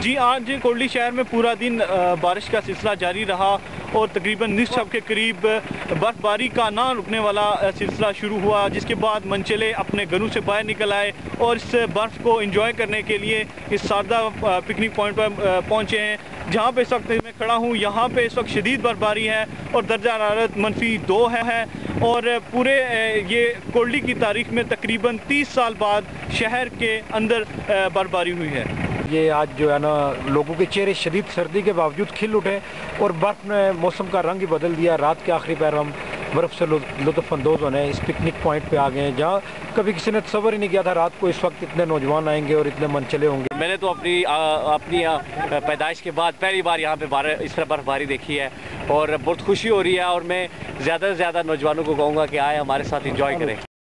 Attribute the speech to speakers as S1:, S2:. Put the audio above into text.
S1: जी आज कोल्डी शहर में पूरा दिन बारिश का सिलसिला जारी रहा और तकरीबन निसफ के करीब बर्फबारी का ना रुकने वाला सिलसिला शुरू हुआ, जिसके बाद मंचले अपने घरों से बाहर निकल आए और इस बर्फ़ को एंजॉय करने के लिए इस शारदा पिकनिक पॉइंट पर पहुँचे हैं। जहाँ पे इस वक्त मैं खड़ा हूँ, यहाँ पे इस वक्त शदीद बर्फबारी है और दर्जा हरारत मनफी दो है और पूरे ये कोल्डी की तारीख में तकरीबन 30 साल बाद शहर के अंदर बर्फबारी हुई है।
S2: ये आज जो है ना लोगों के चेहरे शदीद सर्दी के बावजूद खिल उठे और बर्फ़ ने मौसम का रंग ही बदल दिया। रात के आखिरी पैर हम बर्फ़ से लुत्फ़अंदोज़ होने इस पिकनिक पॉइंट पे आ गए हैं जहाँ कभी किसी ने तस्वर ही नहीं किया था। रात को इस वक्त इतने नौजवान आएँगे और इतने मनचले होंगे।
S3: मैंने तो अपनी आ, अपनी पैदाइश के बाद पहली बार यहाँ पे इस तरह बर्फबारी देखी है और बहुत खुशी हो रही है और मैं ज़्यादा से ज़्यादा नौजवानों को कहूँगा कि आए हमारे साथ इंजॉय करें।